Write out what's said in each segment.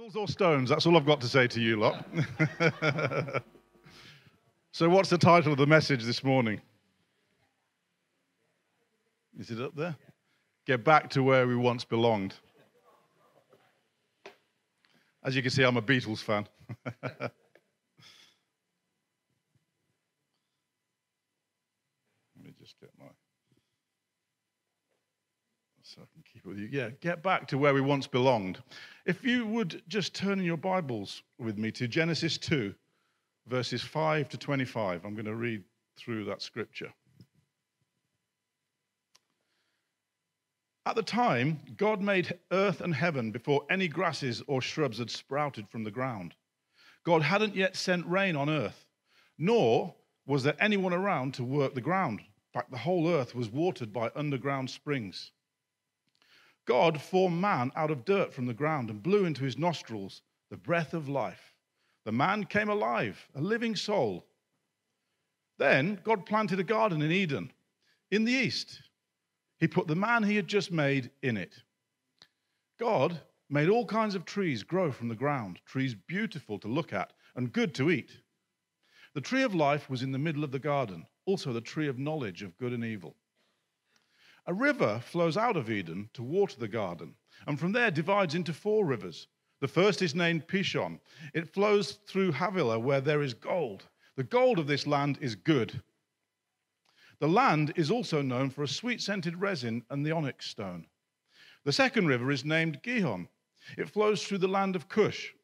Beatles or stones? That's all I've got to say to you lot. so, what's the title of the message this morning? Is it up there? Get back to where we once belonged. As you can see, I'm a Beatles fan. Let me just get my. So I can keep with you. Yeah, get back to where we once belonged. If you would just turn in your Bibles with me to Genesis 2, verses 5 to 25, I'm going to read through that scripture. At the time, God made earth and heaven before any grasses or shrubs had sprouted from the ground. God hadn't yet sent rain on earth, nor was there anyone around to work the ground. In fact, the whole earth was watered by underground springs. God formed man out of dirt from the ground and blew into his nostrils the breath of life. The man came alive, a living soul. Then God planted a garden in Eden, in the east. He put the man he had just made in it. God made all kinds of trees grow from the ground, trees beautiful to look at and good to eat. The tree of life was in the middle of the garden, also the tree of knowledge of good and evil. A river flows out of Eden to water the garden, and from there divides into four rivers. The first is named Pishon. It flows through Havilah, where there is gold. The gold of this land is good. The land is also known for a sweet scented resin and the onyx stone. The second river is named Gihon. It flows through the land of Cush.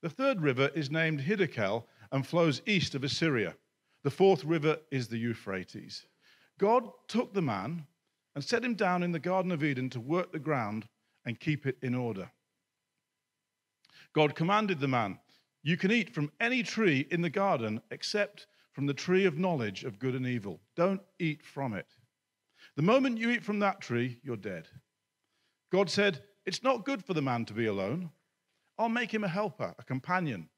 The third river is named Hiddekel and flows east of Assyria. The fourth river is the Euphrates. God took the man and set him down in the Garden of Eden to work the ground and keep it in order. God commanded the man, You can eat from any tree in the garden except from the tree of knowledge of good and evil. Don't eat from it. The moment you eat from that tree, you're dead. God said, It's not good for the man to be alone. I'll make him a helper, a companion.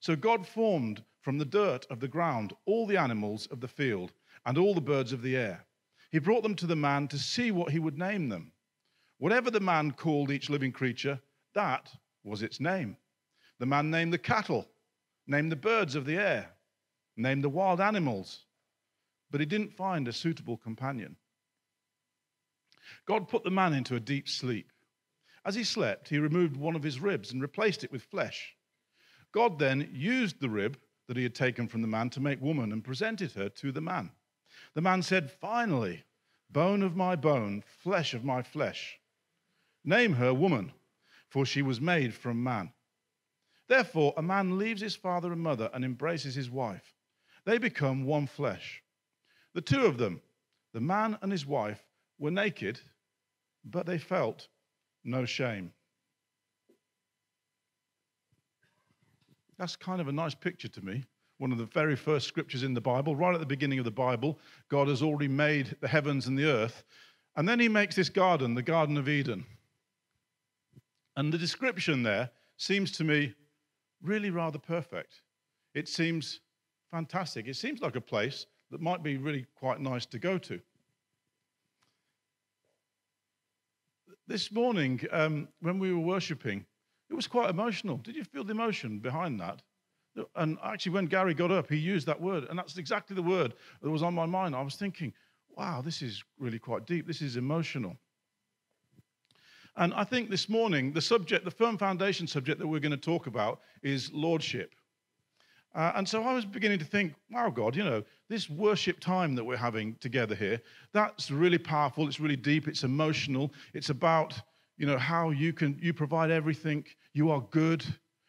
So God formed from the dirt of the ground all the animals of the field and all the birds of the air. He brought them to the man to see what he would name them. Whatever the man called each living creature, that was its name. The man named the cattle, named the birds of the air, named the wild animals, but he didn't find a suitable companion. God put the man into a deep sleep. As he slept, he removed one of his ribs and replaced it with flesh. God then used the rib that he had taken from the man to make woman and presented her to the man. The man said, Finally, bone of my bone, flesh of my flesh. Name her woman, for she was made from man. Therefore, a man leaves his father and mother and embraces his wife. They become one flesh. The two of them, the man and his wife, were naked, but they felt no shame. That's kind of a nice picture to me one of the very first scriptures in the Bible, right at the beginning of the Bible. God has already made the heavens and the earth. And then he makes this garden, the Garden of Eden. And the description there seems to me really rather perfect. It seems fantastic. It seems like a place that might be really quite nice to go to. This morning, um, when we were worshipping, it was quite emotional. Did you feel the emotion behind that? And actually, when Gary got up, he used that word. And that's exactly the word that was on my mind. I was thinking, wow, this is really quite deep. This is emotional. And I think this morning, the subject, the firm foundation subject that we're going to talk about is lordship. Uh, and so I was beginning to think, wow, God, you know, this worship time that we're having together here, that's really powerful. It's really deep. It's emotional. It's about, you know, how you can, you provide everything. You are good.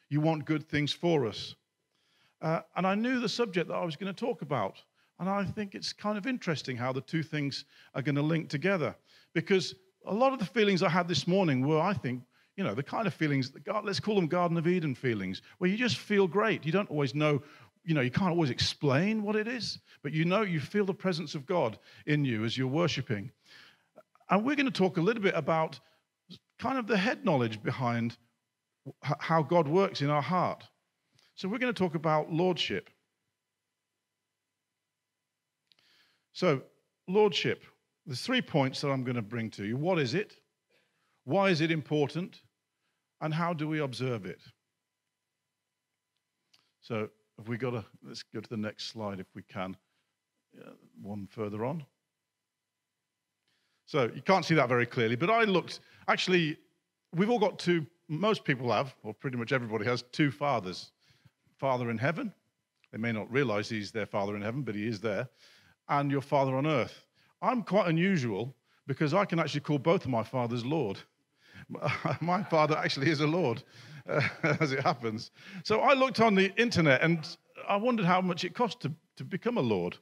You want good things for us. Uh, and I knew the subject that I was going to talk about. And I think it's kind of interesting how the two things are going to link together. Because a lot of the feelings I had this morning were, I think, you know, the kind of feelings, let's call them Garden of Eden feelings, where you just feel great. You don't always know, you know, you can't always explain what it is, but you know, you feel the presence of God in you as you're worshiping. And we're going to talk a little bit about kind of the head knowledge behind how God works in our heart. So we're going to talk about lordship. So, lordship. There's three points that I'm going to bring to you. What is it? Why is it important? And how do we observe it? So, have we got to, let's go to the next slide if we can. One further on. So, you can't see that very clearly, but I looked, actually, we've all got two, most people have, or pretty much everybody has, two fathers Father in heaven. They may not realize he's their Father in heaven, but he is there, and your Father on earth. I'm quite unusual because I can actually call both of my fathers Lord. my father actually is a Lord, uh, as it happens. So I looked on the internet and I wondered how much it cost to, to become a Lord.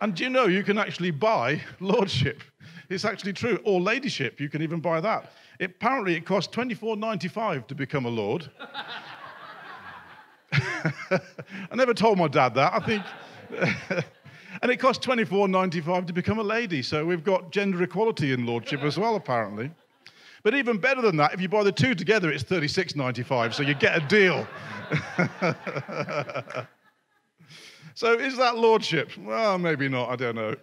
And do you know you can actually buy lordship? It's actually true. Or ladyship, you can even buy that. It, apparently, it costs $24.95 to become a lord. I never told my dad that. I think. and it costs $24.95 to become a lady. So we've got gender equality in lordship as well, apparently. But even better than that, if you buy the two together, it's $36.95, so you get a deal. so is that lordship? Well, maybe not, I don't know.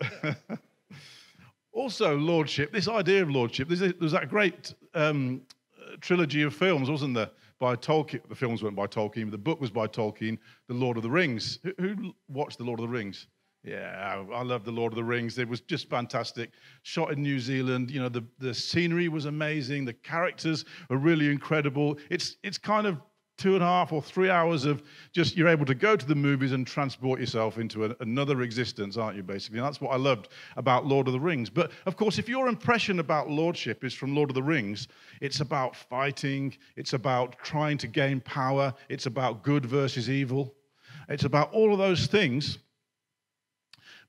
also, lordship, this idea of lordship, there's, that great um, trilogy of films, wasn't there? By Tolkien. The films weren't by Tolkien, but the book was by Tolkien, The Lord of the Rings. Who, who watched The Lord of the Rings? Yeah, I love the Lord of the Rings. It was just fantastic. Shot in New Zealand. You know, the, the scenery was amazing. The characters are really incredible. It's, it's kind of two and a half or three hours of just you're able to go to the movies and transport yourself into a, another existence, aren't you, basically? And that's what I loved about Lord of the Rings. But of course, if your impression about lordship is from Lord of the Rings, it's about fighting, it's about trying to gain power, it's about good versus evil, it's about all of those things.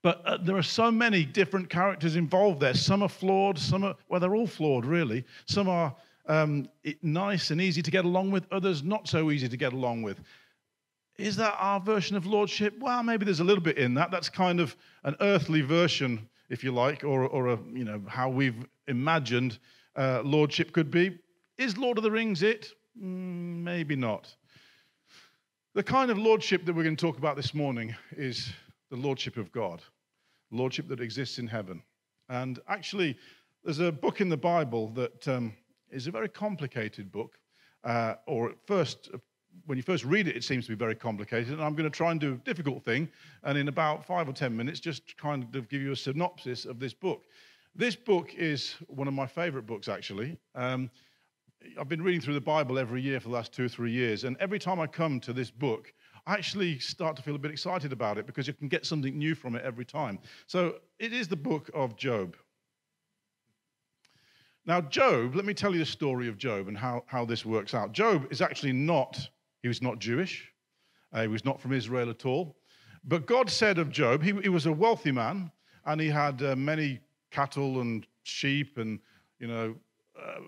But uh, there are so many different characters involved there. Some are flawed, some are, well, they're all flawed, really. Some are um, it, nice and easy to get along with, others not so easy to get along with. Is that our version of lordship? Well, maybe there's a little bit in that. That's kind of an earthly version, if you like, or, or a, you know, how we've imagined uh, lordship could be. Is Lord of the Rings it? Mm, maybe not. The kind of lordship that we're going to talk about this morning is the lordship of God, lordship that exists in heaven. And actually, there's a book in the Bible that um, is a very complicated book, uh, or at first, when you first read it, it seems to be very complicated. And I'm going to try and do a difficult thing, and in about five or ten minutes, just kind of give you a synopsis of this book. This book is one of my favorite books, actually. Um, I've been reading through the Bible every year for the last two or three years, and every time I come to this book, I actually start to feel a bit excited about it because you can get something new from it every time. So it is the book of Job. Now, Job, let me tell you the story of Job and how, how this works out. Job is actually not, he was not Jewish, uh, he was not from Israel at all. But God said of Job, he, he was a wealthy man and he had uh, many cattle and sheep and, you know, uh,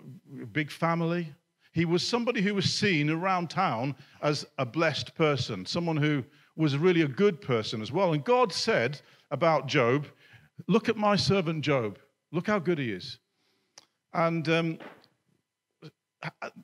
big family. He was somebody who was seen around town as a blessed person, someone who was really a good person as well. And God said about Job, Look at my servant Job. Look how good he is. And um,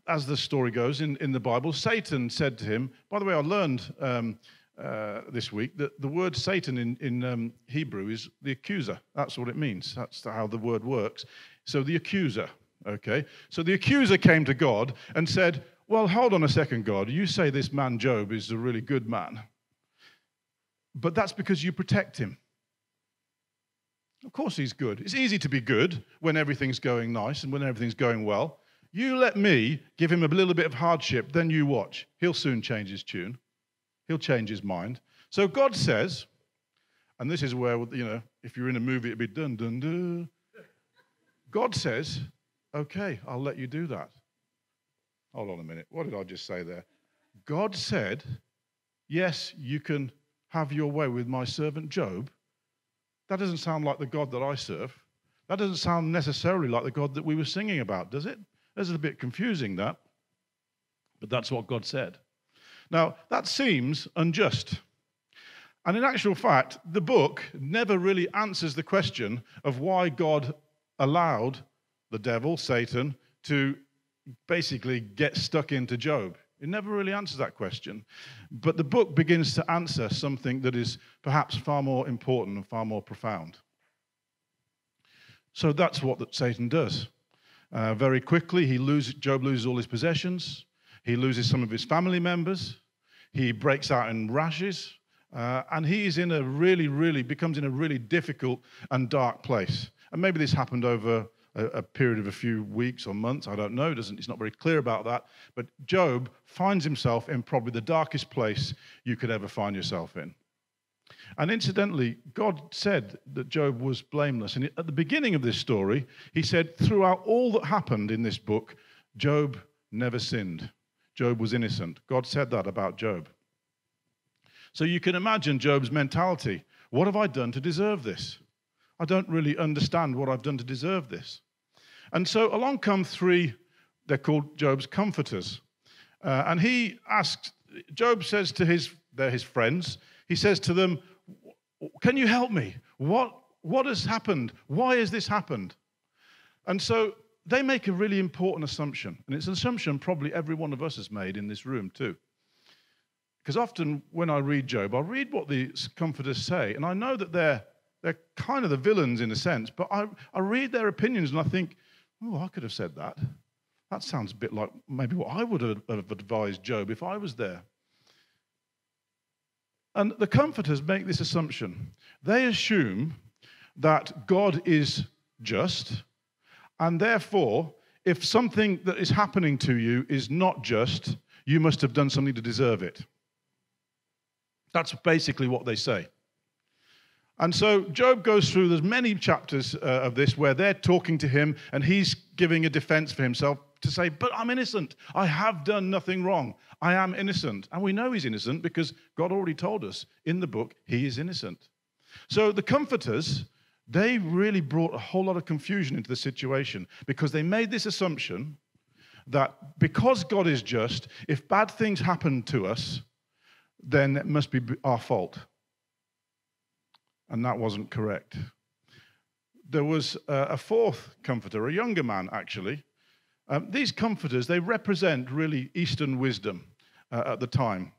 as the story goes in, in the Bible, Satan said to him, by the way, I learned um, uh, this week that the word Satan in, in um, Hebrew is the accuser. That's what it means. That's how the word works. So the accuser. Okay? So the accuser came to God and said, Well, hold on a second, God. You say this man Job is a really good man, but that's because you protect him. Of course, he's good. It's easy to be good when everything's going nice and when everything's going well. You let me give him a little bit of hardship, then you watch. He'll soon change his tune, he'll change his mind. So God says, and this is where, you know, if you're in a movie, it'd be dun dun dun. God says, Okay, I'll let you do that. Hold on a minute. What did I just say there? God said, Yes, you can have your way with my servant Job. That doesn't sound like the God that I serve. That doesn't sound necessarily like the God that we were singing about, does it? It's a bit confusing, that. But that's what God said. Now, that seems unjust. And in actual fact, the book never really answers the question of why God allowed the devil, Satan, to basically get stuck into Job? It never really answers that question. But the book begins to answer something that is perhaps far more important and far more profound. So that's what that Satan does. Uh, very quickly, he loses, Job loses all his possessions. He loses some of his family members. He breaks out in rashes. Uh, and he is in a really, really, becomes in a really difficult and dark place. And maybe this happened over a, a period of a few weeks or months. I don't know. Doesn't, it's not very clear about that. But Job finds himself in probably the darkest place you could ever find yourself in. And incidentally, God said that Job was blameless. And at the beginning of this story, he said, throughout all that happened in this book, Job never sinned. Job was innocent. God said that about Job. So you can imagine Job's mentality. What have I done to deserve this? I don't really understand what I've done to deserve this. And so along come three, they're called Job's comforters. Uh, and he asks, Job says to his, they're his friends, he says to them, Can you help me? What, what has happened? Why has this happened? And so they make a really important assumption. And it's an assumption probably every one of us has made in this room, too. Because often when I read Job, I read what the comforters say, and I know that they're, they're kind of the villains in a sense, but I, I read their opinions and I think, oh, I could have said that. That sounds a bit like maybe what I would have advised Job if I was there. And the comforters make this assumption. They assume that God is just, and therefore, if something that is happening to you is not just, you must have done something to deserve it. That's basically what they say. And so Job goes through, there's many chapters uh, of this where they're talking to him and he's giving a defense for himself to say, But I'm innocent. I have done nothing wrong. I am innocent. And we know he's innocent because God already told us in the book he is innocent. So the comforters, they really brought a whole lot of confusion into the situation because they made this assumption that because God is just, if bad things happen to us, then it must be our fault. And that wasn't correct. There was a fourth comforter, a younger man actually. Um, these comforters, they represent really Eastern wisdom uh, at the time.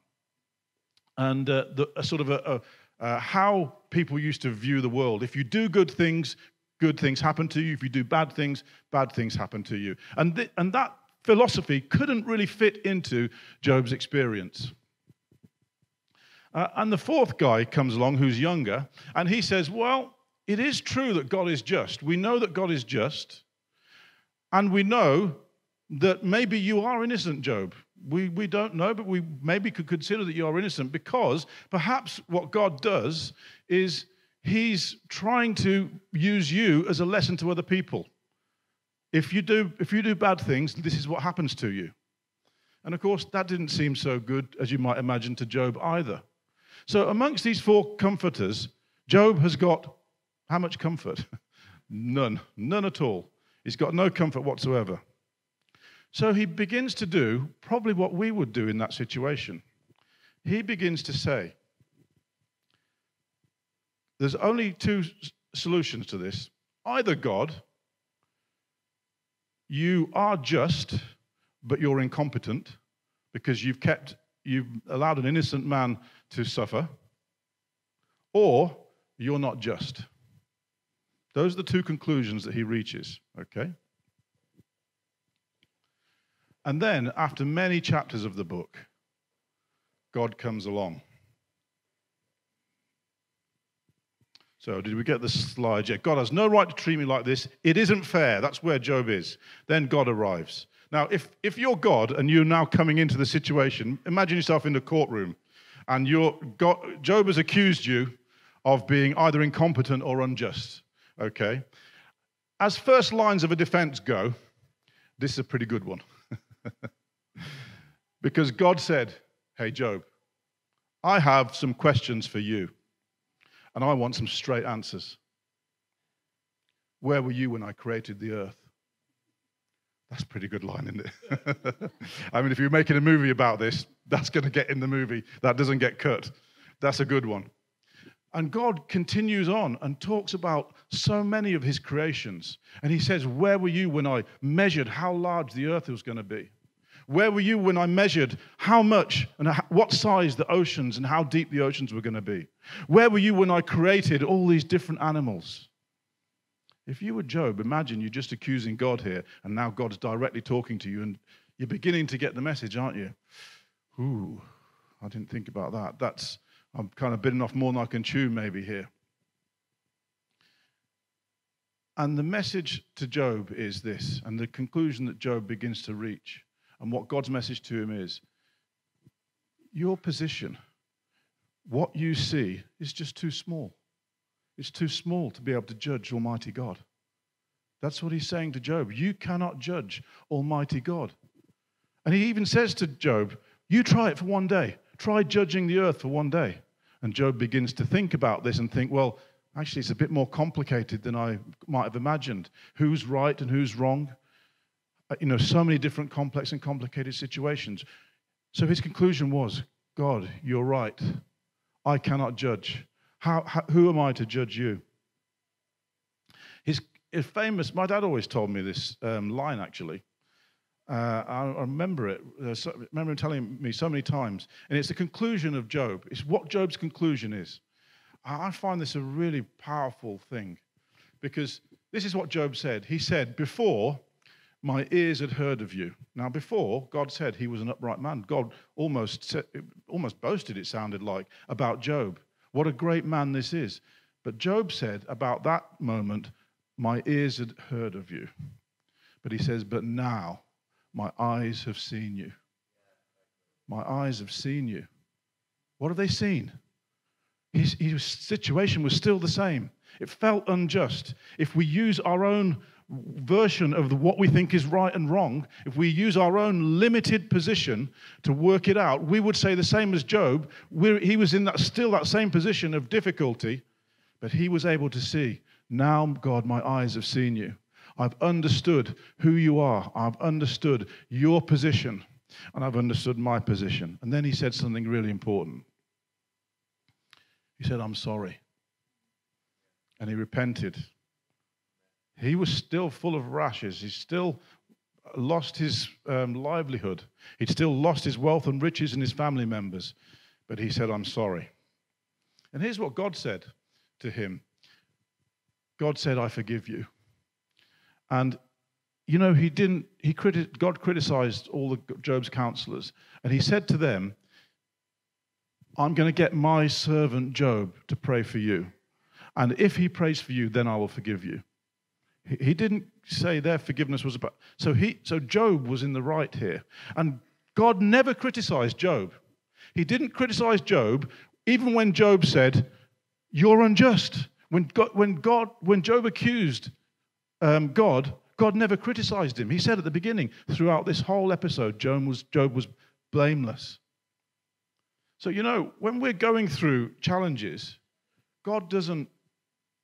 And uh, the, a sort of a, a how people used to view the world. If you do good things, good things happen to you. If you do bad things, bad things happen to you. And, th- and that philosophy couldn't really fit into Job's experience. Uh, and the fourth guy comes along who's younger, and he says, Well, it is true that God is just. We know that God is just, and we know that maybe you are innocent, Job. We, we don't know, but we maybe could consider that you are innocent because perhaps what God does is He's trying to use you as a lesson to other people. If you do, if you do bad things, this is what happens to you. And of course, that didn't seem so good as you might imagine to Job either. So, amongst these four comforters, Job has got how much comfort? None. None at all. He's got no comfort whatsoever. So, he begins to do probably what we would do in that situation. He begins to say, There's only two solutions to this. Either God, you are just, but you're incompetent because you've kept, you've allowed an innocent man to suffer, or you're not just. Those are the two conclusions that he reaches, okay? And then, after many chapters of the book, God comes along. So, did we get the slide yet? God has no right to treat me like this. It isn't fair. That's where Job is. Then God arrives. Now, if, if you're God and you're now coming into the situation, imagine yourself in the courtroom and God, Job has accused you of being either incompetent or unjust. Okay? As first lines of a defense go, this is a pretty good one. because God said, Hey, Job, I have some questions for you, and I want some straight answers. Where were you when I created the earth? That's a pretty good line, isn't it? I mean, if you're making a movie about this, that's going to get in the movie. That doesn't get cut. That's a good one. And God continues on and talks about so many of his creations. And he says, Where were you when I measured how large the earth was going to be? Where were you when I measured how much and what size the oceans and how deep the oceans were going to be? Where were you when I created all these different animals? If you were Job, imagine you're just accusing God here, and now God's directly talking to you, and you're beginning to get the message, aren't you? Ooh, I didn't think about that. That's, I'm kind of biting off more than I can chew, maybe, here. And the message to Job is this, and the conclusion that Job begins to reach, and what God's message to him is your position, what you see, is just too small. It's too small to be able to judge Almighty God. That's what he's saying to Job. You cannot judge Almighty God. And he even says to Job, You try it for one day. Try judging the earth for one day. And Job begins to think about this and think, Well, actually, it's a bit more complicated than I might have imagined. Who's right and who's wrong? Uh, you know, so many different complex and complicated situations. So his conclusion was God, you're right. I cannot judge. How, how, who am I to judge you? His, his famous, my dad always told me this um, line actually. Uh, I, remember it. Uh, so, remember him telling me so many times. And it's the conclusion of Job. It's what Job's conclusion is. I, I find this a really powerful thing because this is what Job said. He said, Before my ears had heard of you. Now, before, God said he was an upright man. God almost, almost boasted, it sounded like, about Job. What a great man this is. But Job said about that moment, My ears had heard of you. But he says, But now my eyes have seen you. My eyes have seen you. What have they seen? His, his situation was still the same. It felt unjust. If we use our own version of what we think is right and wrong, if we use our own limited position to work it out, we would say the same as Job. We're, he was in that still that same position of difficulty, but he was able to see. Now, God, my eyes have seen you. I've understood who you are. I've understood your position, and I've understood my position. And then he said something really important. He said, I'm sorry. And he repented. He was still full of rashes. He still lost his um, livelihood. He'd still lost his wealth and riches and his family members. But he said, I'm sorry. And here's what God said to him God said, I forgive you. And you know, he didn't, he criti- God criticized all the Job's counselors, and he said to them, I'm going to get my servant Job to pray for you. And if he prays for you, then I will forgive you. He didn't say their forgiveness was about. So, he, so Job was in the right here. And God never criticized Job. He didn't criticize Job even when Job said, You're unjust. When, God, when, God, when Job accused um, God, God never criticized him. He said at the beginning, throughout this whole episode, Job was, Job was blameless. So, you know, when we're going through challenges, God doesn't,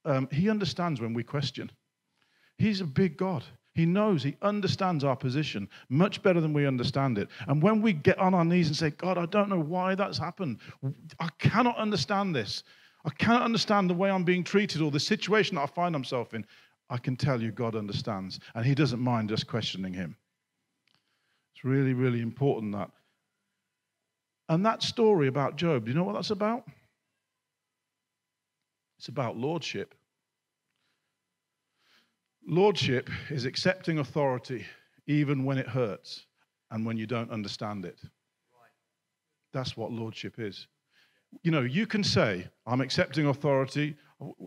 um, He understands when we question. He's a big God. He knows, He understands our position much better than we understand it. And when we get on our knees and say, God, I don't know why that's happened, I cannot understand this. I cannot understand the way I'm being treated or the situation that I find myself in. I can tell you God understands, and He doesn't mind us questioning Him. It's really, really important that. And that story about Job, do you know what that's about? It's about lordship. Lordship is accepting authority even when it hurts and when you don't understand it. That's what lordship is. You know, you can say, I'm accepting authority.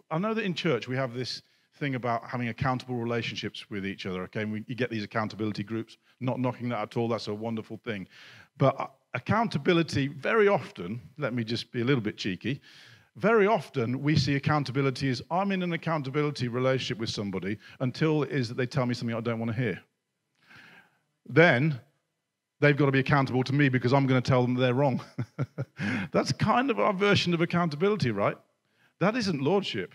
I know that in church we have this thing about having accountable relationships with each other, okay? And we, you get these accountability groups, not knocking that at all, that's a wonderful thing. But uh, accountability, very often, let me just be a little bit cheeky, very often we see accountability as I'm in an accountability relationship with somebody until it is that they tell me something I don't want to hear. Then they've got to be accountable to me because I'm going to tell them they're wrong. That's kind of our version of accountability, right? That isn't lordship.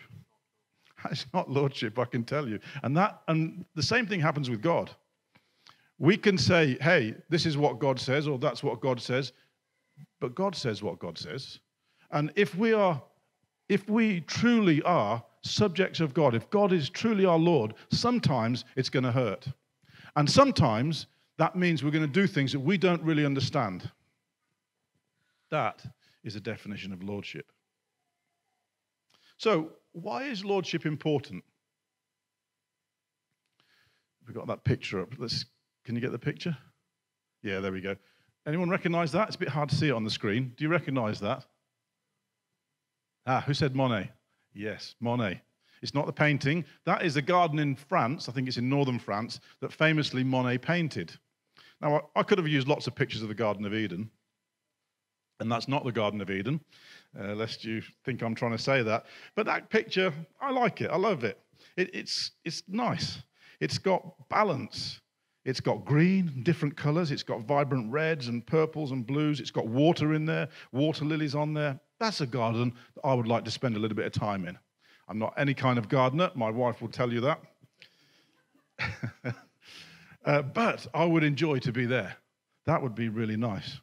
That's not lordship, I can tell you. And that and the same thing happens with God. We can say, "Hey, this is what God says," or "That's what God says," but God says what God says. And if we are, if we truly are subjects of God, if God is truly our Lord, sometimes it's going to hurt. And sometimes that means we're going to do things that we don't really understand. That is a definition of lordship. So, why is lordship important? we've got that picture up. Let's, can you get the picture? Yeah, there we go. Anyone recognize that? It's a bit hard to see it on the screen. Do you recognize that? Ah, who said Monet? Yes, Monet. It's not the painting. That is a garden in France, I think it's in northern France, that famously Monet painted. Now, I could have used lots of pictures of the Garden of Eden, and that's not the Garden of Eden, uh, lest you think I'm trying to say that. But that picture, I like it. I love it. it it's, it's nice. It's got balance. It's got green, different colors. It's got vibrant reds and purples and blues. It's got water in there, water lilies on there. That's a garden that I would like to spend a little bit of time in. I'm not any kind of gardener. My wife will tell you that. uh, but I would enjoy to be there. That would be really nice.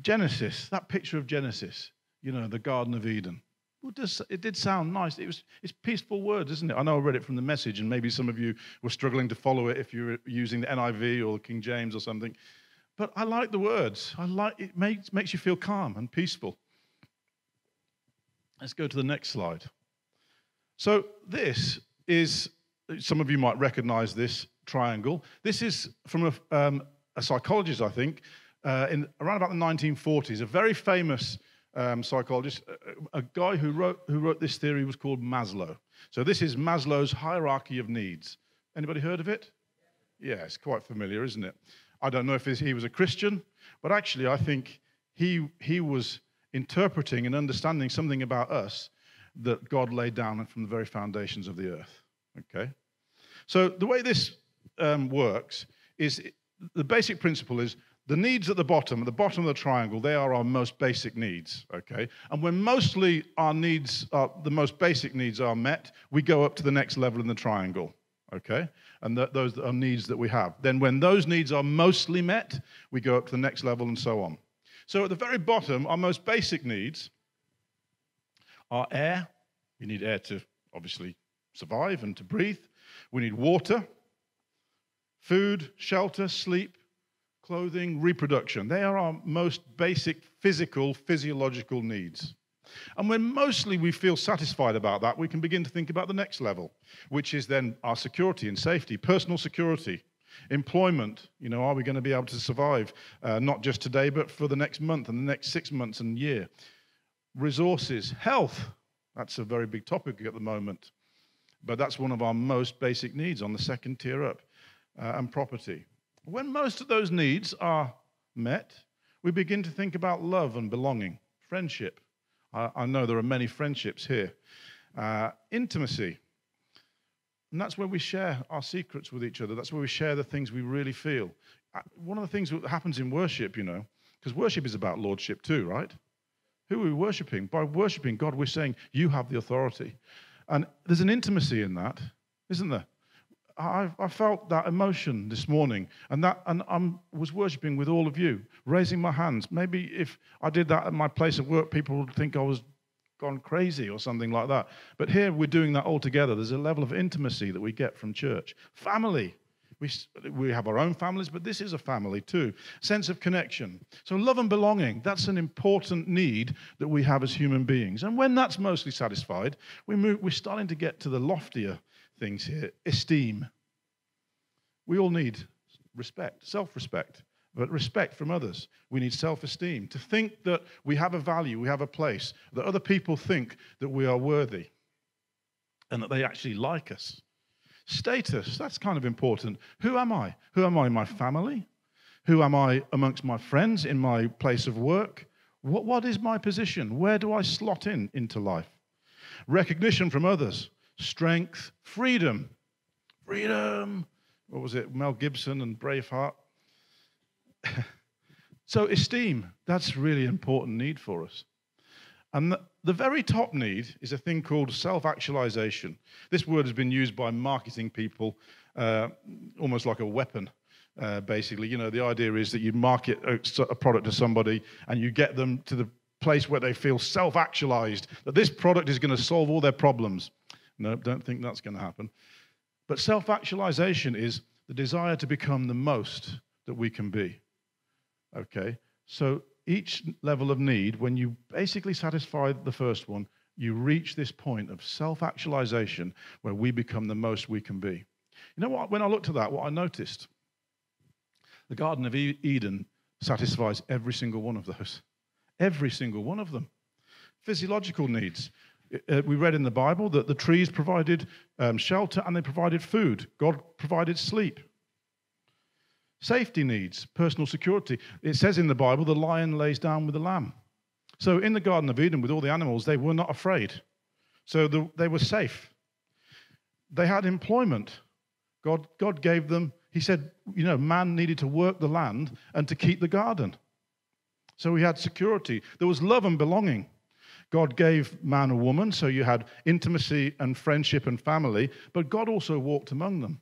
Genesis, that picture of Genesis, you know, the Garden of Eden. well It did sound nice. It was, it's peaceful words, isn't it? I know I read it from the message, and maybe some of you were struggling to follow it if you were using the NIV or the King James or something. But I like the words. I like it makes, makes you feel calm and peaceful. Let's go to the next slide. So this is some of you might recognize this triangle. This is from a, um, a psychologist, I think, uh, in around about the 1940s, a very famous um, psychologist, a, a, guy who wrote, who wrote this theory was called Maslow. So this is Maslow's hierarchy of needs. Anybody heard of it? Yeah, it's quite familiar, isn't it? I don't know if he was a Christian, but actually, I think he, he was interpreting and understanding something about us that God laid down from the very foundations of the earth. Okay? So, the way this um, works is the basic principle is the needs at the bottom, at the bottom of the triangle, they are our most basic needs, okay? And when mostly our needs, are, the most basic needs are met, we go up to the next level in the triangle, okay? And th- those are needs that we have. Then when those needs are mostly met, we go up to the next level and so on. So at the very bottom, our most basic needs are air. We need air to obviously survive and to breathe. We need water, food, shelter, sleep, clothing, reproduction. They are our most basic physical, physiological needs. And when mostly we feel satisfied about that, we can begin to think about the next level, which is then our security and safety, personal security, employment. You know, are we going to be able to survive uh, not just today, but for the next month and the next six months and year? Resources, health. That's a very big topic at the moment. But that's one of our most basic needs on the second tier up, uh, and property. When most of those needs are met, we begin to think about love and belonging, friendship. I, know there are many friendships here. Uh, intimacy. And that's where we share our secrets with each other. That's where we share the things we really feel. Uh, one of the things that happens in worship, you know, because worship is about lordship too, right? Who are we worshiping? By worshiping God, we're saying, You have the authority. And there's an intimacy in that, isn't there? I, I, felt that emotion this morning, and that, and I was worshiping with all of you, raising my hands. Maybe if I did that at my place of work, people would think I was gone crazy or something like that. But here we're doing that all together. There's a level of intimacy that we get from church. Family. We, we have our own families, but this is a family too. Sense of connection. So, love and belonging, that's an important need that we have as human beings. And when that's mostly satisfied, we move, we're starting to get to the loftier things here esteem. We all need respect, self respect, but respect from others. We need self esteem. To think that we have a value, we have a place, that other people think that we are worthy and that they actually like us. Status, that's kind of important. Who am I? Who am I in my family? Who am I amongst my friends in my place of work? What, what is my position? Where do I slot in into life? Recognition from others strength, freedom. Freedom. What was it? Mel Gibson and Braveheart. so, esteem, that's really important need for us. And the, very top need is a thing called self actualization. This word has been used by marketing people uh, almost like a weapon. Uh, basically, you know, the idea is that you market a, a product to somebody and you get them to the place where they feel self actualized, that this product is going to solve all their problems. No, don't think that's going to happen. But self actualization is the desire to become the most that we can be. Okay? So each level of need, when you basically satisfy the first one, you reach this point of self actualization where we become the most we can be. You know what? When I looked at that, what I noticed the Garden of Eden satisfies every single one of those. Every single one of them. Physiological needs. Uh, we read in the Bible that the trees provided um, shelter and they provided food. God provided sleep. Safety needs, personal security. It says in the Bible, the lion lays down with the lamb. So in the Garden of Eden, with all the animals, they were not afraid. So the, they were safe. They had employment. God, God gave them, He said, you know, man needed to work the land and to keep the garden. So he had security. There was love and belonging. God gave man a woman, so you had intimacy and friendship and family, but God also walked among them.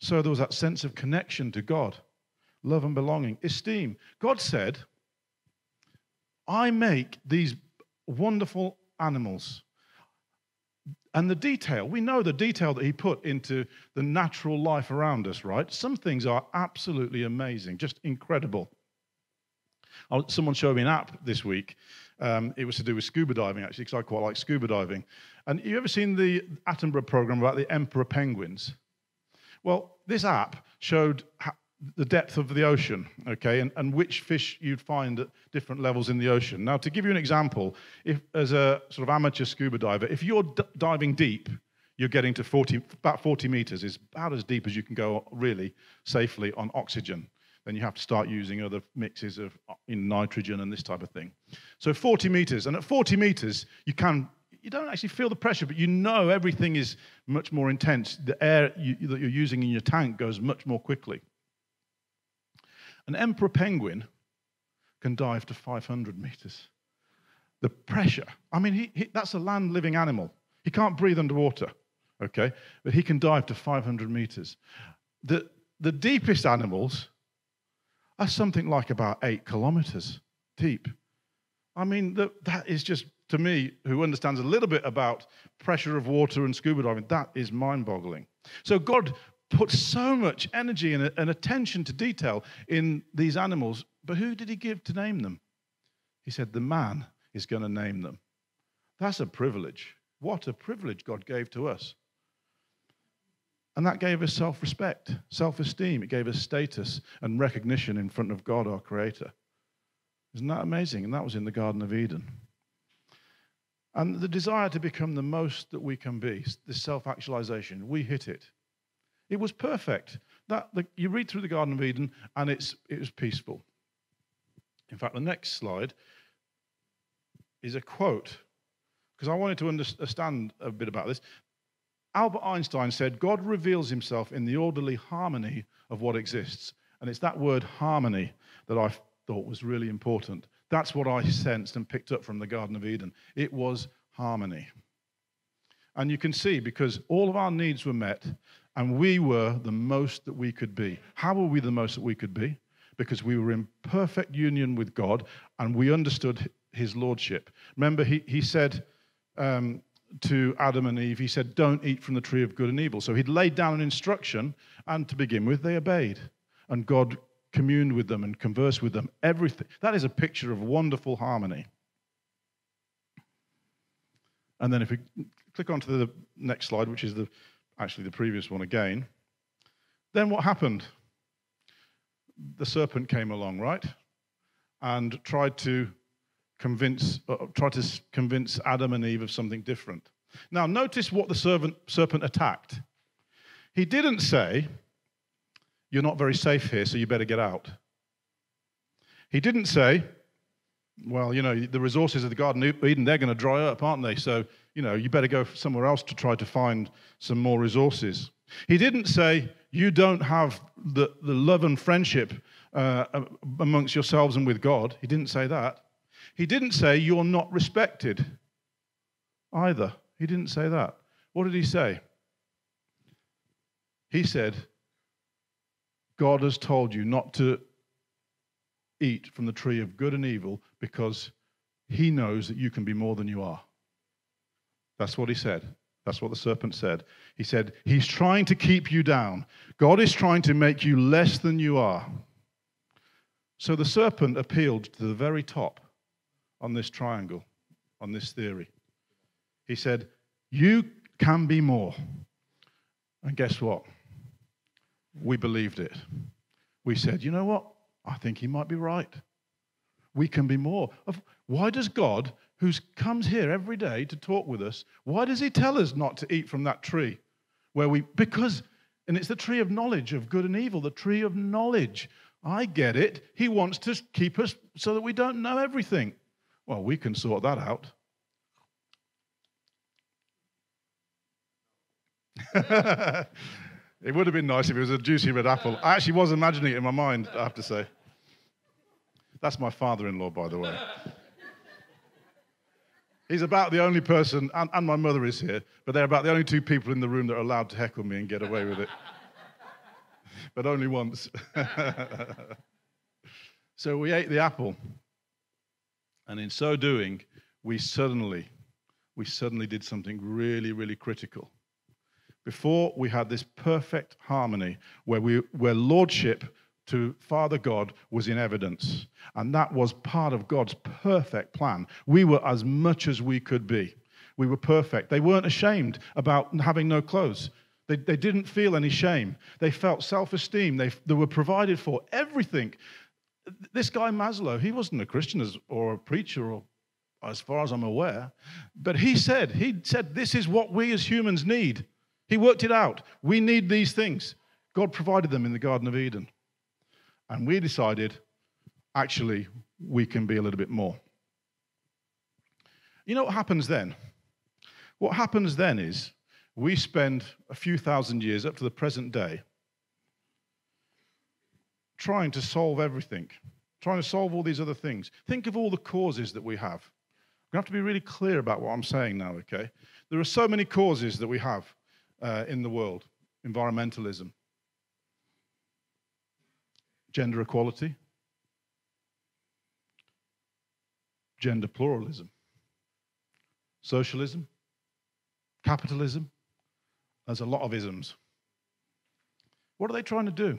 So there was that sense of connection to God, love and belonging, esteem. God said, I make these wonderful animals. And the detail, we know the detail that he put into the natural life around us, right? Some things are absolutely amazing, just incredible. Someone showed me an app this week. Um, it was to do with scuba diving, actually, because I quite like scuba diving. And you ever seen the Attenborough program about the emperor penguins? Well, this app showed the depth of the ocean, okay, and, and which fish you'd find at different levels in the ocean. Now, to give you an example, if as a sort of amateur scuba diver, if you're diving deep, you're getting to 40, about 40 meters, is about as deep as you can go really safely on oxygen. Then you have to start using other mixes of uh, in nitrogen and this type of thing. So 40 meters, and at 40 meters, you can you don't actually feel the pressure, but you know everything is much more intense. The air you, that you're using in your tank goes much more quickly. An emperor penguin can dive to 500 meters. The pressure, I mean, he, he, that's a land living animal. He can't breathe underwater, okay? But he can dive to 500 meters. The, the deepest animals are something like about eight kilometers deep. I mean, the, that is just to me, who understands a little bit about pressure of water and scuba diving, that is mind boggling. So God put so much energy and, and attention to detail in these animals, but who did he give to name them? He said, The man is going to name them. That's a privilege. What a privilege God gave to us. And that gave us self respect, self esteem. It gave us status and recognition in front of God, our Creator. Isn't that amazing? And that was in the Garden of Eden. And the desire to become the most that we can be, this self actualization, we hit it. It was perfect. That, the, you read through the Garden of Eden and it's, it was peaceful. In fact, the next slide is a quote, because I wanted to understand a bit about this. Albert Einstein said, God reveals himself in the orderly harmony of what exists. And it's that word harmony that I thought was really important. That's what I sensed and picked up from the Garden of Eden. It was harmony. And you can see because all of our needs were met and we were the most that we could be. How were we the most that we could be? Because we were in perfect union with God and we understood his lordship. Remember, he, he said um, to Adam and Eve, he said, Don't eat from the tree of good and evil. So he'd laid down an instruction, and to begin with, they obeyed. And God communed with them and conversed with them. Everything. That is a picture of wonderful harmony. And then if we click onto the next slide, which is the, actually the previous one again, then what happened? The serpent came along, right? And tried to convince, uh, tried to convince Adam and Eve of something different. Now, notice what the servant, serpent attacked. He didn't say, you're not very safe here, so you better get out. He didn't say, Well, you know, the resources of the Garden of Eden, they're going to dry up, aren't they? So, you know, you better go somewhere else to try to find some more resources. He didn't say, You don't have the, the love and friendship uh, amongst yourselves and with God. He didn't say that. He didn't say, You're not respected either. He didn't say that. What did he say? He said, God has told you not to eat from the tree of good and evil because he knows that you can be more than you are. That's what he said. That's what the serpent said. He said, He's trying to keep you down. God is trying to make you less than you are. So the serpent appealed to the very top on this triangle, on this theory. He said, You can be more. And guess what? We believed it. We said, You know what? I think he might be right. We can be more. Why does God, who comes here every day to talk with us, why does he tell us not to eat from that tree? Where we, because, and it's the tree of knowledge of good and evil, the tree of knowledge. I get it. He wants to keep us so that we don't know everything. Well, we can sort that out. it would have been nice if it was a juicy red apple. I actually was imagining it in my mind, I have to say. That's my father in law, by the way. He's about the only person, and, and, my mother is here, but they're about the only two people in the room that are allowed to heckle me and get away with it. but only once. so we ate the apple. And in so doing, we suddenly, we suddenly did something really, really critical. Before we had this perfect harmony where, we, where lordship to Father God was in evidence. And that was part of God's perfect plan. We were as much as we could be. We were perfect. They weren't ashamed about having no clothes. They, they didn't feel any shame. They felt self esteem. They, they were provided for everything. This guy Maslow, he wasn't a Christian or a preacher, or as far as I'm aware, but he said, he said, this is what we as humans need. He worked it out. We need these things. God provided them in the Garden of Eden. And we decided, actually, we can be a little bit more. You know what happens then? What happens then is we spend a few thousand years up to the present day trying to solve everything, trying to solve all these other things. Think of all the causes that we have. We have to be really clear about what I'm saying now, okay? There are so many causes that we have uh, in the world environmentalism, gender equality, gender pluralism, socialism, capitalism. There's a lot of isms. What are they trying to do?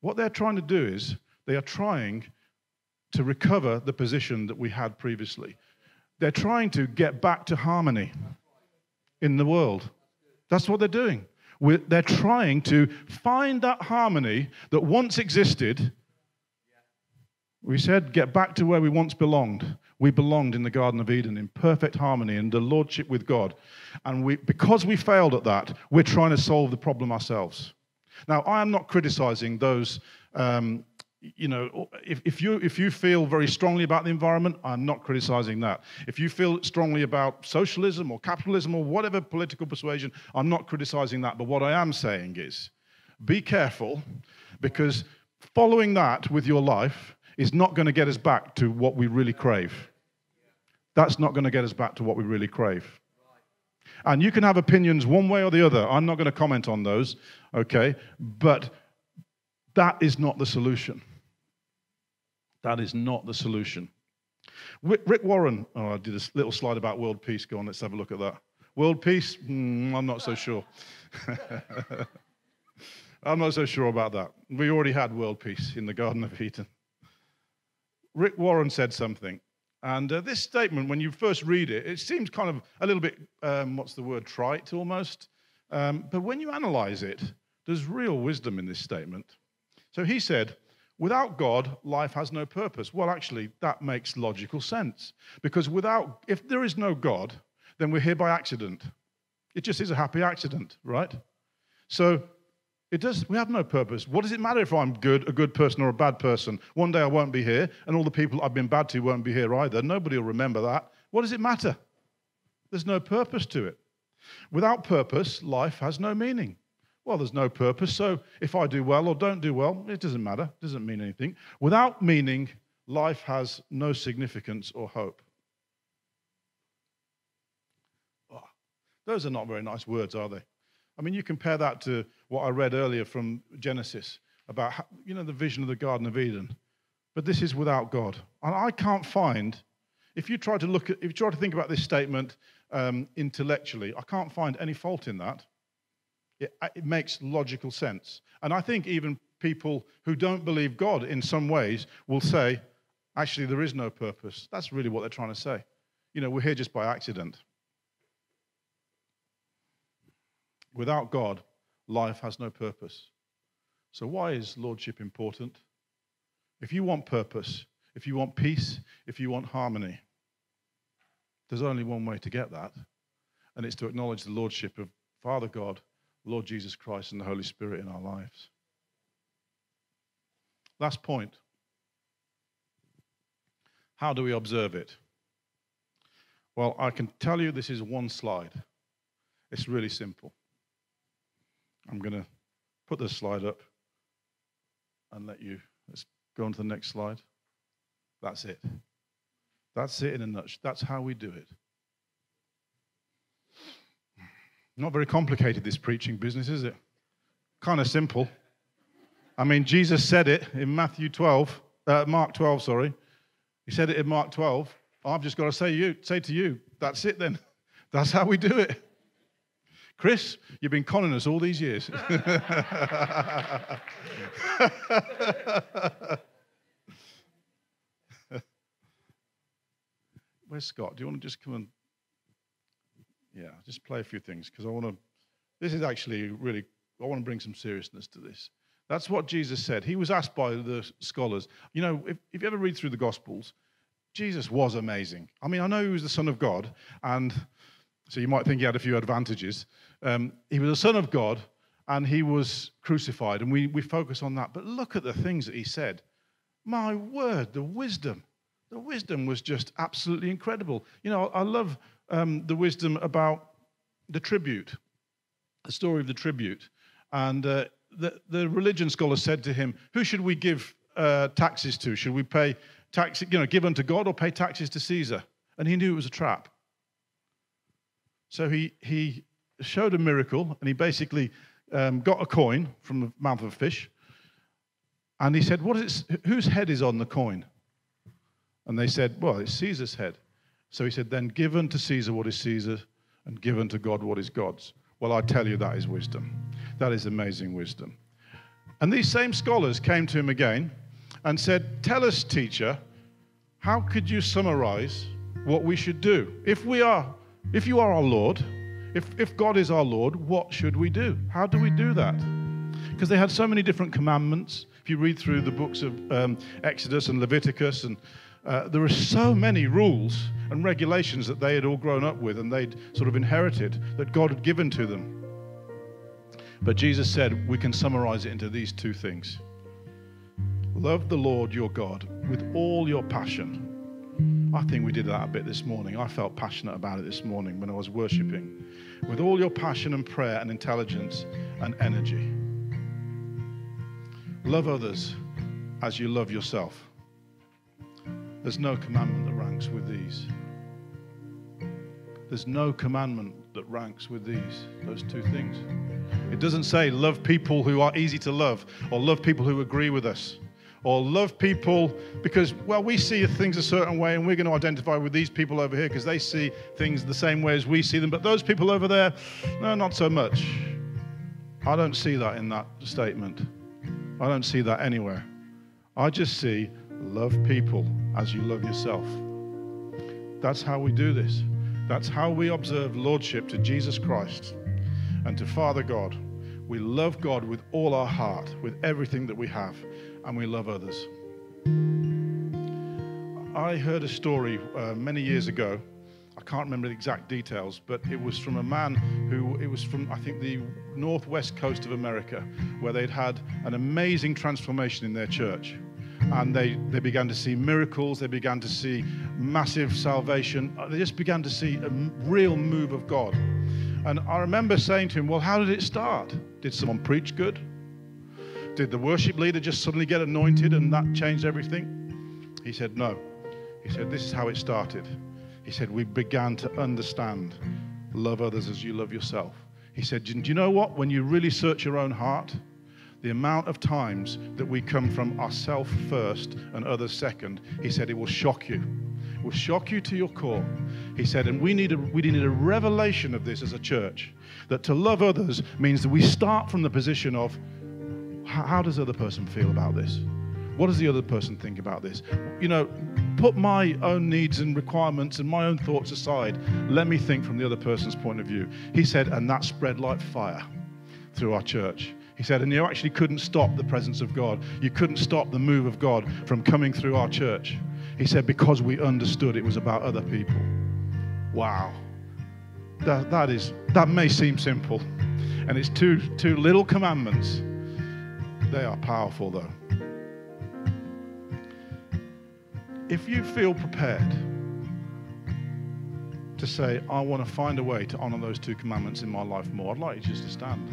What they're trying to do is they are trying to recover the position that we had previously. They're trying to get back to harmony in the world. That's what they're doing. We're, they're trying to find that harmony that once existed. We said, get back to where we once belonged. We belonged in the Garden of Eden in perfect harmony and the lordship with God. And we, because we failed at that, we're trying to solve the problem ourselves. Now, I am not criticizing those um, you know, if, if, you, if you feel very strongly about the environment, I'm not criticizing that. If you feel strongly about socialism or capitalism or whatever political persuasion, I'm not criticizing that. But what I am saying is be careful because following that with your life is not going to get us back to what we really crave. That's not going to get us back to what we really crave. And you can have opinions one way or the other. I'm not going to comment on those, okay? But that is not the solution. That is not the solution. Rick Warren, oh, I did a little slide about world peace. Go on, let's have a look at that. World peace? Mm, I'm not so sure. I'm not so sure about that. We already had world peace in the Garden of Eden. Rick Warren said something, and uh, this statement, when you first read it, it seems kind of a little bit, um, what's the word, trite almost. Um, but when you analyze it, there's real wisdom in this statement. So he said, Without God, life has no purpose. Well, actually, that makes logical sense. Because without, if there is no God, then we're here by accident. It just is a happy accident, right? So it does, we have no purpose. What does it matter if I'm good, a good person or a bad person? One day I won't be here, and all the people I've been bad to won't be here either. Nobody will remember that. What does it matter? There's no purpose to it. Without purpose, life has no meaning. Well, there's no purpose. So if I do well or don't do well, it doesn't matter. It doesn't mean anything. Without meaning, life has no significance or hope. Oh, those are not very nice words, are they? I mean, you compare that to what I read earlier from Genesis about, how, you know, the vision of the Garden of Eden. But this is without God. And I can't find, if you try to look at, if you try to think about this statement um, intellectually, I can't find any fault in that. It, uh, it makes logical sense. And I think even people who don't believe God in some ways will say, actually, there is no purpose. That's really what they're trying to say. You know, we're here just by accident. Without God, life has no purpose. So, why is lordship important? If you want purpose, if you want peace, if you want harmony, there's only one way to get that, and it's to acknowledge the lordship of Father God, Lord Jesus Christ, and the Holy Spirit in our lives. Last point. How do we observe it? Well, I can tell you this is one slide. It's really simple. I'm going to put this slide up and let you. Let's go on to the next slide. That's it. That's it in a nutshell. That's how we do it. Not very complicated, this preaching business, is it? Kind of simple. I mean, Jesus said it in Matthew 12, uh, Mark 12, sorry. He said it in Mark 12. I've just got to say you, say to you, that's it then. That's how we do it. Chris, you've been conning us all these years. Where's Scott? Do you want to just come and yeah, just play a few things because I want to. This is actually really. I want to bring some seriousness to this. That's what Jesus said. He was asked by the scholars. You know, if, if you ever read through the Gospels, Jesus was amazing. I mean, I know he was the Son of God, and so you might think he had a few advantages. Um, he was the Son of God, and he was crucified, and we, we focus on that. But look at the things that he said. My word, the wisdom. The wisdom was just absolutely incredible. You know, I love um, the wisdom about the tribute, the story of the tribute. And uh, the, the religion scholar said to him, Who should we give uh, taxes to? Should we pay tax, you know, give unto God or pay taxes to Caesar? And he knew it was a trap. So he, he showed a miracle and he basically um, got a coin from the mouth of a fish. And he said, what is, Whose head is on the coin? And they said, Well, it's Caesar's head. So he said, Then give unto Caesar what is Caesar, and give unto God what is God's. Well, I tell you, that is wisdom. That is amazing wisdom. And these same scholars came to him again and said, Tell us, teacher, how could you summarize what we should do? If we are, if you are our Lord, if, if God is our Lord, what should we do? How do we do that? Because they had so many different commandments. If you read through the books of um, Exodus and Leviticus and uh, there are so many rules and regulations that they had all grown up with and they'd sort of inherited that God had given to them. But Jesus said we can summarize it into these two things Love the Lord your God with all your passion. I think we did that a bit this morning. I felt passionate about it this morning when I was worshiping. With all your passion and prayer and intelligence and energy. Love others as you love yourself. There's no commandment that ranks with these. There's no commandment that ranks with these, those two things. It doesn't say love people who are easy to love, or love people who agree with us, or love people because, well, we see things a certain way and we're going to identify with these people over here because they see things the same way as we see them. But those people over there, no, not so much. I don't see that in that statement. I don't see that anywhere. I just see love people as you love yourself. That's how we do this. That's how we observe lordship to Jesus Christ and to Father God. We love God with all our heart, with everything that we have, and we love others. I heard a story uh, many years ago. I can't remember the exact details, but it was from a man who, it was from, I think, the northwest coast of America, where they'd had an amazing transformation in their church and they, they began to see miracles, they began to see massive salvation, uh, they just began to see a real move of God. And I remember saying to him, Well, how did it start? Did someone preach good? Did the worship leader just suddenly get anointed and that changed everything? He said, No. He said, This is how it started. He said, We began to understand love others as you love yourself. He said, Do you know what? When you really search your own heart, the amount of times that we come from ourselves first and others second, he said it will shock you. It will shock you to your core. He said, and we need, a, we need a revelation of this as a church that to love others means that we start from the position of how does the other person feel about this? What does the other person think about this? You know, put my own needs and requirements and my own thoughts aside. Let me think from the other person's point of view. He said, and that spread like fire through our church. He said, and you actually couldn't stop the presence of God. You couldn't stop the move of God from coming through our church. He said, because we understood it was about other people. Wow. That, that, is, that may seem simple. And it's two, two little commandments. They are powerful, though. If you feel prepared to say, I want to find a way to honor those two commandments in my life more, I'd like you just to stand.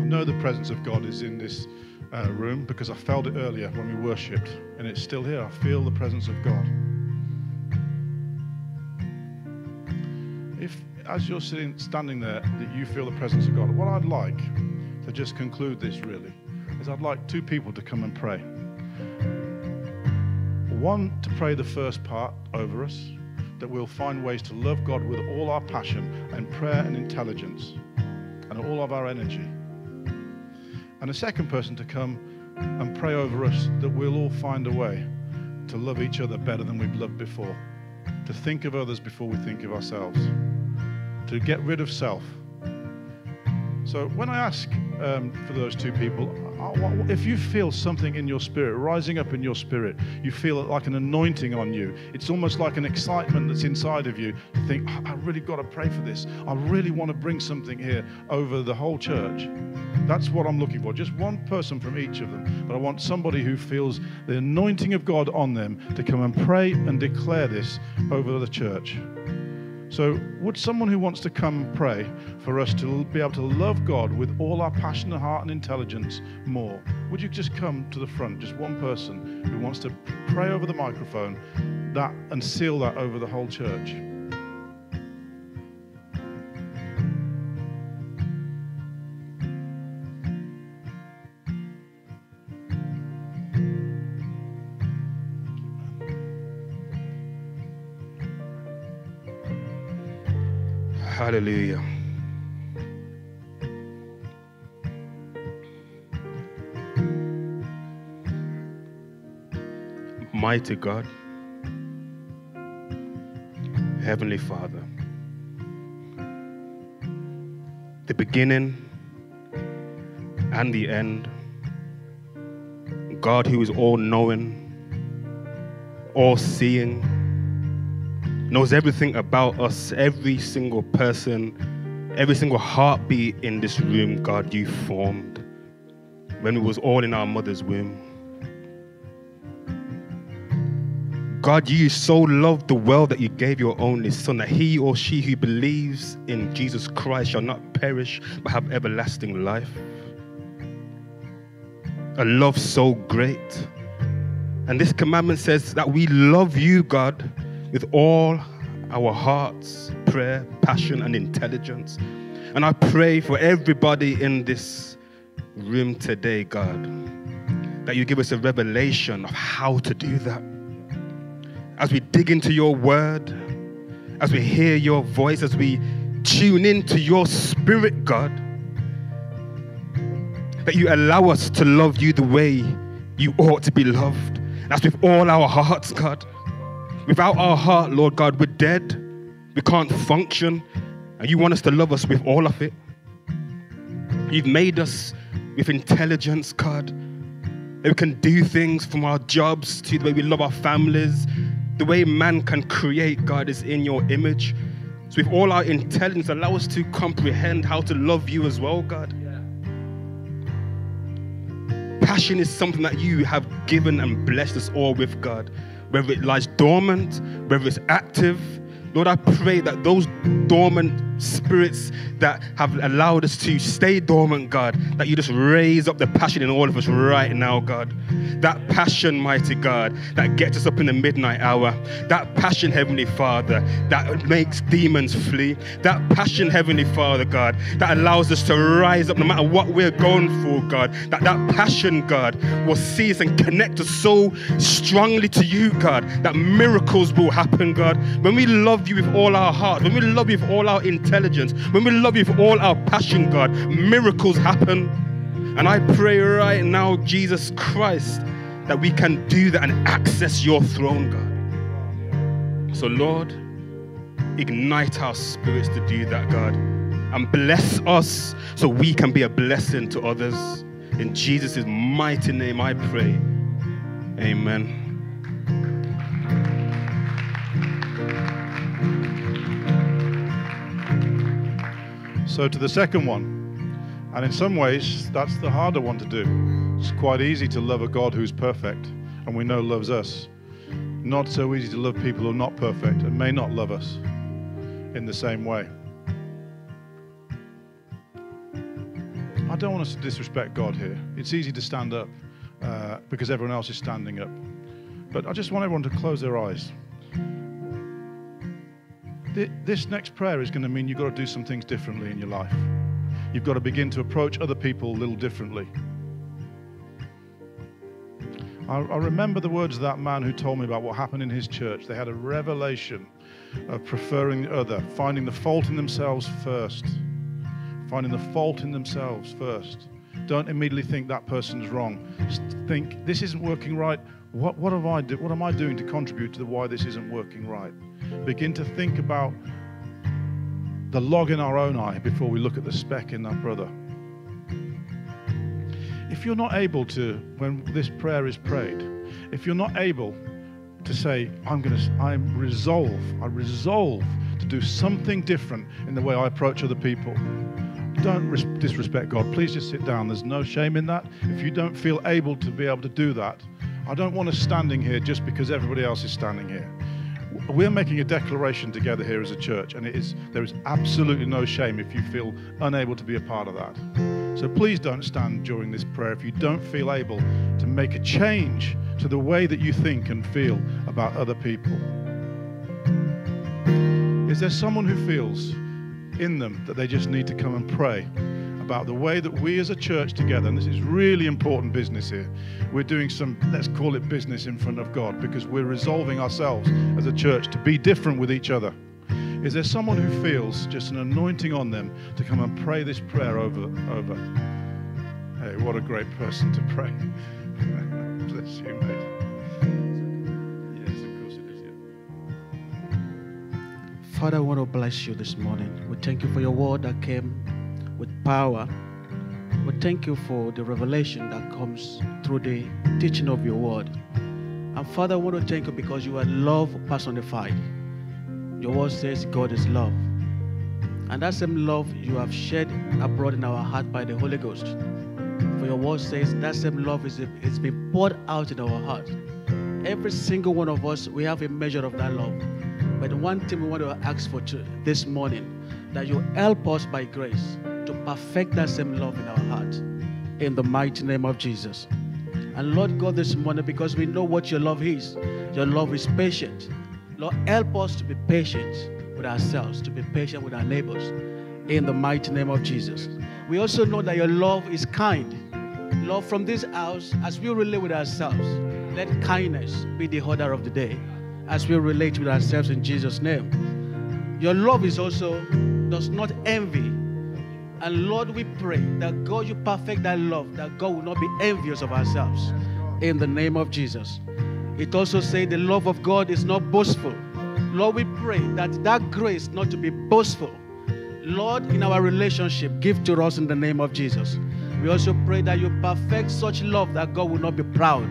I know the presence of God is in this uh, room because I felt it earlier when we worshipped, and it's still here. I feel the presence of God. if as you're sitting standing there that you feel the presence of God, what I'd like to just conclude this really is I'd like two people to come and pray. One to pray the first part over us, that we'll find ways to love God with all our passion and prayer and intelligence and all of our energy. And a second person to come and pray over us that we'll all find a way to love each other better than we've loved before, to think of others before we think of ourselves to get rid of self. So when I ask um, for those two people, if you feel something in your spirit rising up in your spirit, you feel it like an anointing on you. It's almost like an excitement that's inside of you to think, I really got to pray for this. I really want to bring something here over the whole church. That's what I'm looking for. Just one person from each of them. But I want somebody who feels the anointing of God on them to come and pray and declare this over the church. So, would someone who wants to come pray for us to be able to love God with all our passion and heart and intelligence more? Would you just come to the front, just one person who wants to pray over the microphone that and seal that over the whole church? Hallelujah. Mighty God, Heavenly Father, the beginning and the end, God who is all knowing, all seeing knows everything about us, every single person, every single heartbeat in this room, God, you formed when we was all in our mother's womb. God, you so loved the world that you gave your only Son, that he or she who believes in Jesus Christ shall not perish but have everlasting life. A love so great. And this commandment says that we love you, God, with all our hearts, prayer, passion, and intelligence. And I pray for everybody in this room today, God, that you give us a revelation of how to do that. As we dig into your word, as we hear your voice, as we tune into your spirit, God, that you allow us to love you the way you ought to be loved. That's with all our hearts, God. Without our heart, Lord God, we're dead. We can't function. And you want us to love us with all of it. You've made us with intelligence, God. That we can do things from our jobs to the way we love our families. The way man can create, God, is in your image. So, with all our intelligence, allow us to comprehend how to love you as well, God. Passion is something that you have given and blessed us all with, God whether it lies dormant, whether it's active. Lord, I pray that those dormant spirits that have allowed us to stay dormant, God, that you just raise up the passion in all of us right now, God. That passion, mighty God, that gets us up in the midnight hour. That passion, Heavenly Father, that makes demons flee. That passion, Heavenly Father, God, that allows us to rise up no matter what we're going through, God. That that passion, God, will us and connect us so strongly to you, God, that miracles will happen, God. When we love you with all our heart, when we love you with all our intelligence, when we love you with all our passion, God, miracles happen. And I pray right now, Jesus Christ, that we can do that and access your throne, God. So, Lord, ignite our spirits to do that, God, and bless us so we can be a blessing to others. In Jesus' mighty name, I pray. Amen. So, to the second one. And in some ways, that's the harder one to do. It's quite easy to love a God who's perfect and we know loves us. Not so easy to love people who are not perfect and may not love us in the same way. I don't want us to disrespect God here. It's easy to stand up uh, because everyone else is standing up. But I just want everyone to close their eyes. Th- This next prayer is going to mean you've got to do some things differently in your life. You've got to begin to approach other people a little differently. I, I remember the words of that man who told me about what happened in his church. They had a revelation of preferring the other, finding the fault in themselves first. Finding the fault in themselves first. Don't immediately think that person's wrong. Just think this isn't working right. What, what have I do, What am I doing to contribute to the why this isn't working right? Begin to think about the log in our own eye before we look at the speck in that brother. If you're not able to, when this prayer is prayed, if you're not able to say, I'm going to, I'm resolve, I resolve to do something different in the way I approach other people. Don't disrespect God. Please just sit down. There's no shame in that. If you don't feel able to be able to do that, I don't want us standing here just because everybody else is standing here we're making a declaration together here as a church, and it is there is absolutely no shame if you feel unable to be a part of that. So please don't stand during this prayer if you don't feel able to make a change to the way that you think and feel about other people. Is there someone who feels in them that they just need to come and pray about the way that we as a church together, and this is really important business here, we're doing some, let's call it business in front of God because we're resolving ourselves as a church to be different with each other. Is there someone who feels just an anointing on them to come and pray this prayer over? over? Hey, what a great person to pray. Bless you, mate. Yes, of course it is. Yeah. Father, I want to bless you this morning. We thank you for your word that came with power. We thank you for the revelation that comes through the teaching of your word. And Father, I want to thank you because you are love personified. Your word says God is love. And that same love you have shed abroad in our heart by the Holy Ghost. For your word says that same love is, is being poured out in our heart. Every single one of us, we have a measure of that love. But one thing we want to ask for this morning, that you help us by grace perfect that same love in our heart. In the mighty name of Jesus. And Lord God, this morning, because we know what your love is, your love is patient. Lord, help us to be patient with ourselves, to be patient with our neighbors. In the mighty name of Jesus. We also know that your love is kind. Lord, from this house, as we relate with ourselves, let kindness be the order of the day as we relate with ourselves in Jesus' name. Your love is also does not envy. And Lord, we pray that God, you perfect that love, that God will not be envious of ourselves. In the name of Jesus. It also says the love of God is not boastful. Lord, we pray that that grace not to be boastful. Lord, in our relationship, give to us in the name of Jesus. We also pray that you perfect such love that God will not be proud.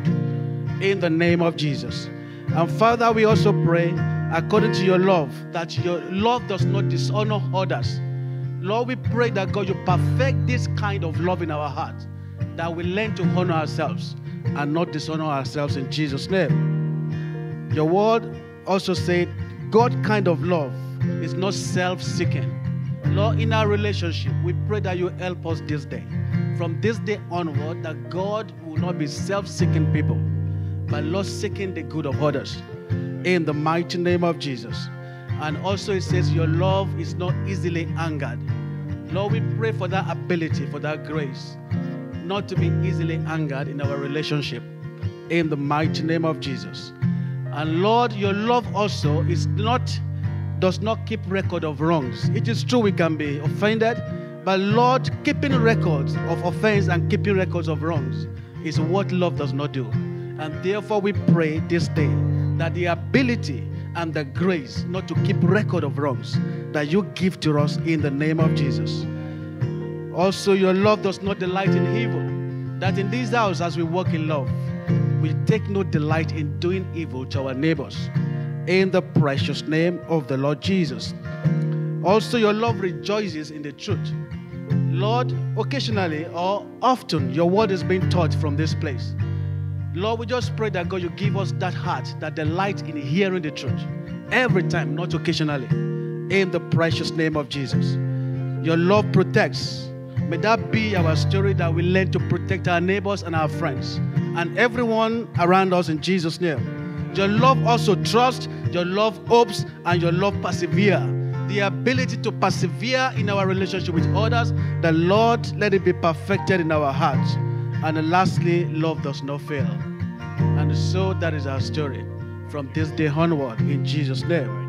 In the name of Jesus. And Father, we also pray according to your love, that your love does not dishonor others. Lord, we pray that God, you perfect this kind of love in our heart, that we learn to honor ourselves and not dishonor ourselves in Jesus' name. Your word also said, God kind of love is not self seeking. Lord, in our relationship, we pray that you help us this day. From this day onward, that God will not be self seeking people, but Lord, seeking the good of others. In the mighty name of Jesus. And also, it says, Your love is not easily angered. Lord, we pray for that ability, for that grace, not to be easily angered in our relationship. In the mighty name of Jesus. And Lord, your love also is not does not keep record of wrongs. It is true we can be offended, but Lord, keeping records of offense and keeping records of wrongs is what love does not do. And therefore, we pray this day that the ability and the grace not to keep record of wrongs that you give to us in the name of Jesus. Also, your love does not delight in evil. That in this house, as we walk in love, we take no delight in doing evil to our neighbors. In the precious name of the Lord Jesus. Also, your love rejoices in the truth. Lord, occasionally or often, your word is being taught from this place. Lord, we just pray that God, you give us that heart, that delight in hearing the truth every time, not occasionally. In the precious name of Jesus. Your love protects. May that be our story that we learn to protect our neighbors and our friends and everyone around us in Jesus' name. Your love also trusts, your love hopes, and your love persevere. The ability to persevere in our relationship with others, the Lord let it be perfected in our hearts. And lastly, love does not fail. And so that is our story from this day onward in Jesus' name.